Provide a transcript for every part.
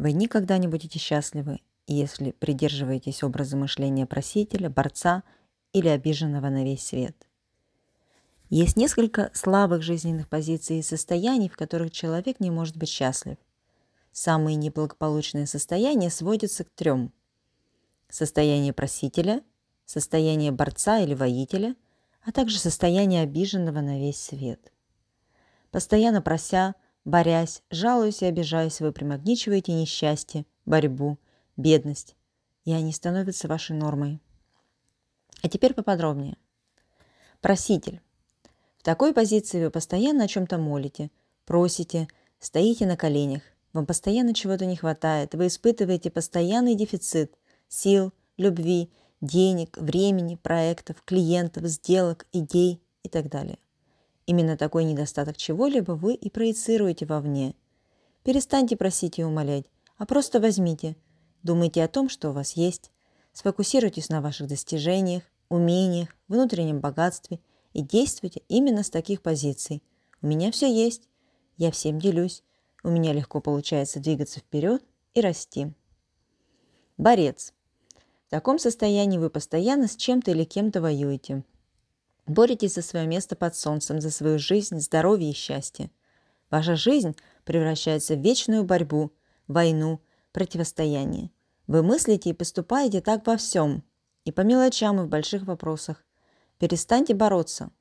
Вы никогда не будете счастливы, если придерживаетесь образа мышления просителя, борца или обиженного на весь свет. Есть несколько слабых жизненных позиций и состояний, в которых человек не может быть счастлив. Самые неблагополучные состояния сводятся к трем. Состояние просителя, состояние борца или воителя, а также состояние обиженного на весь свет. Постоянно прося, борясь, жалуясь и обижаясь, вы примагничиваете несчастье, борьбу, бедность, и они становятся вашей нормой. А теперь поподробнее. Проситель. В такой позиции вы постоянно о чем-то молите, просите, стоите на коленях, вам постоянно чего-то не хватает, вы испытываете постоянный дефицит сил, любви, денег, времени, проектов, клиентов, сделок, идей и так далее. Именно такой недостаток чего-либо вы и проецируете вовне. Перестаньте просить и умолять, а просто возьмите. Думайте о том, что у вас есть. Сфокусируйтесь на ваших достижениях, умениях, внутреннем богатстве и действуйте именно с таких позиций. У меня все есть, я всем делюсь, у меня легко получается двигаться вперед и расти. Борец. В таком состоянии вы постоянно с чем-то или кем-то воюете. Боретесь за свое место под солнцем, за свою жизнь, здоровье и счастье. Ваша жизнь превращается в вечную борьбу, войну, противостояние. Вы мыслите и поступаете так во всем, и по мелочам, и в больших вопросах. Перестаньте бороться.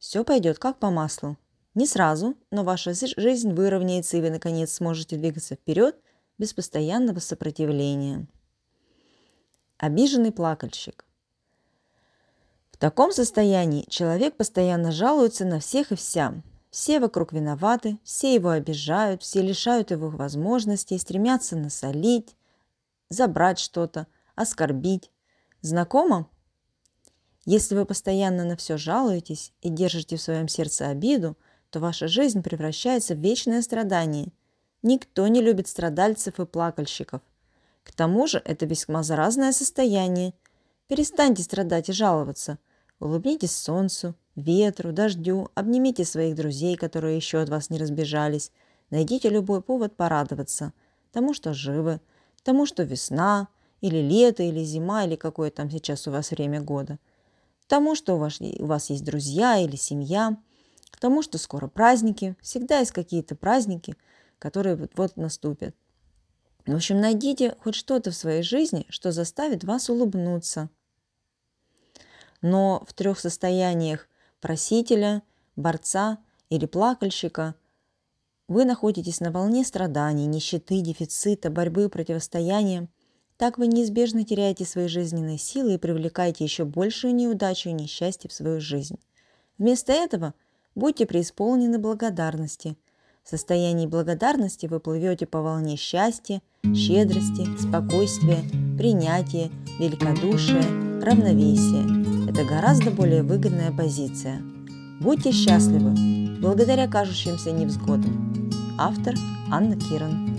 Все пойдет как по маслу. Не сразу, но ваша жизнь выровняется, и вы, наконец, сможете двигаться вперед без постоянного сопротивления. Обиженный плакальщик. Таком состоянии человек постоянно жалуется на всех и вся. Все вокруг виноваты, все его обижают, все лишают его возможностей, стремятся насолить, забрать что-то, оскорбить. Знакомо? Если вы постоянно на все жалуетесь и держите в своем сердце обиду – то ваша жизнь превращается в вечное страдание. Никто не любит страдальцев и плакальщиков. К тому же это весьма заразное состояние. Перестаньте страдать и жаловаться. Улыбнитесь солнцу, ветру, дождю, обнимите своих друзей, которые еще от вас не разбежались. Найдите любой повод порадоваться. Тому, что живы, тому, что весна, или лето, или зима, или какое там сейчас у вас время года. Тому, что у вас, у вас есть друзья или семья – к тому, что скоро праздники, всегда есть какие-то праздники, которые вот-вот наступят. В общем, найдите хоть что-то в своей жизни, что заставит вас улыбнуться. Но в трех состояниях просителя, борца или плакальщика вы находитесь на волне страданий, нищеты, дефицита, борьбы, противостояния. Так вы неизбежно теряете свои жизненные силы и привлекаете еще большую неудачу и несчастье в свою жизнь. Вместо этого – Будьте преисполнены благодарности. В состоянии благодарности вы плывете по волне счастья, щедрости, спокойствия, принятия, великодушия, равновесия. Это гораздо более выгодная позиция. Будьте счастливы, благодаря кажущимся невзгодам. Автор Анна Киран.